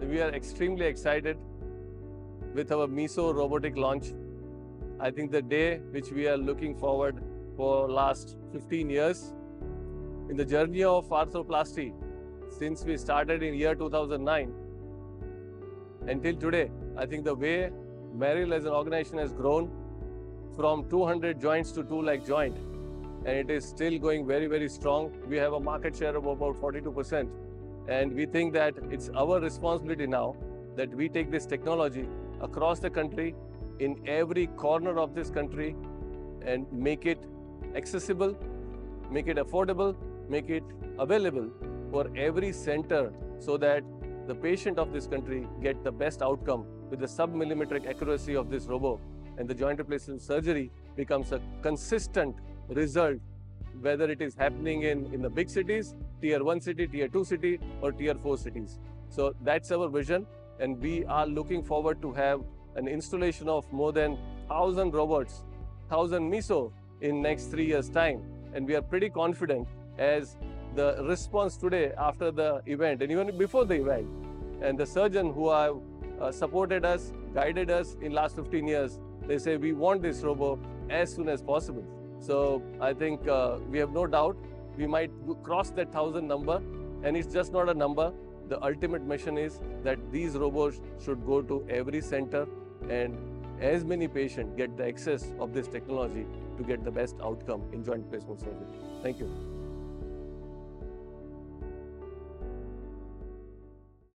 we are extremely excited with our MISSO robotic launch. I think the day which we are looking forward for last 15 years in the journey of arthroplasty since we started in year 2009 until today. I think the way Meril as an organization has grown from 200 joints to 2 lakh joint and it is still going very very strong. We have a market share of about 42% and we think that it's our responsibility now that we take this technology across the country in every corner of this country and make it accessible, make it affordable, make it available for every center so that the patient of this country get the best outcome with the sub-millimetric accuracy of this robot. And the joint replacement surgery becomes a consistent result whether it is happening in, in the big cities, tier 1 city, tier 2 city or tier 4 cities. So that's our vision and we are looking forward to have an installation of more than 1000 robots, 1000 MISSO in next 3 years time and we are pretty confident as the response today after the event and even before the event and the surgeon who have uh, supported us, guided us in last 15 years, they say we want this robot as soon as possible. So I think uh, we have no doubt we might cross that thousand number and it's just not a number. The ultimate mission is that these robots should go to every center and as many patients get the access of this technology to get the best outcome in joint replacement surgery. Thank you.